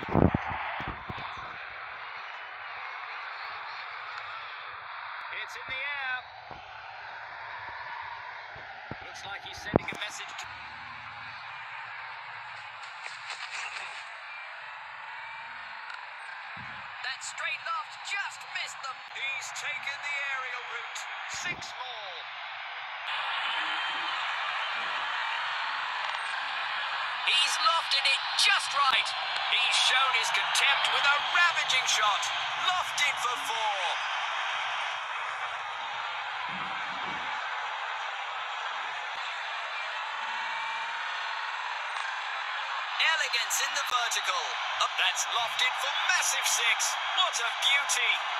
It's in the air. Looks like he's sending a message to. That straight loft just missed them. He's taken the aerial route. Six more. He's lofted it just right. He's shown his contempt with a ravaging shot. Lofted for four. Elegance in the vertical. That's lofted for massive six. What a beauty.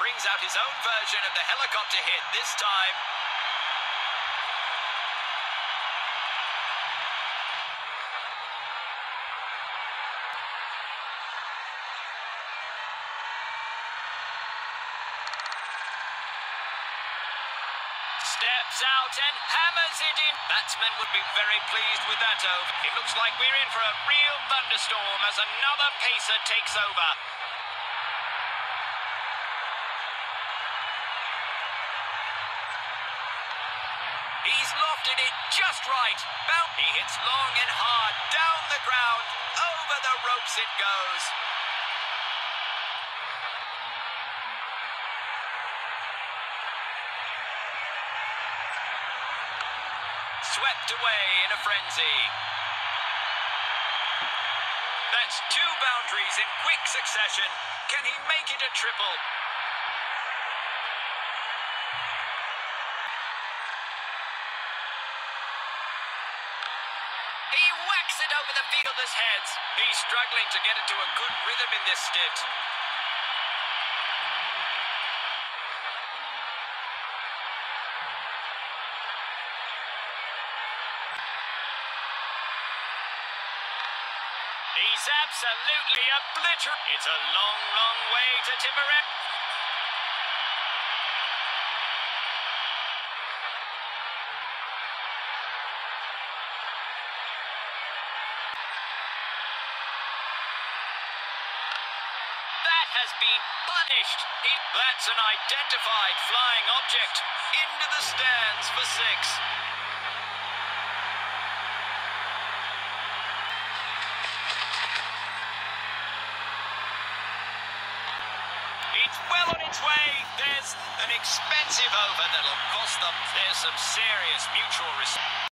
Brings out his own version of the helicopter hit this time. Steps out and hammers it in. Batsman would be very pleased with that over. It looks like we're in for a real thunderstorm as another pacer takes over. He's lofted it just right. Bound. He hits long and hard down the ground. Over the ropes it goes. Swept away in a frenzy. That's two boundaries in quick succession. Can he make it a triple? He whacks it over the fielders' heads. He's struggling to get into a good rhythm in this stint. He's absolutely obliterated. It's a long, long way to Tipperary. Has been punished. He, that's an identified flying object. Into the stands for six. It's well on its way. There's an expensive over that'll cost them. There's some serious mutual respect.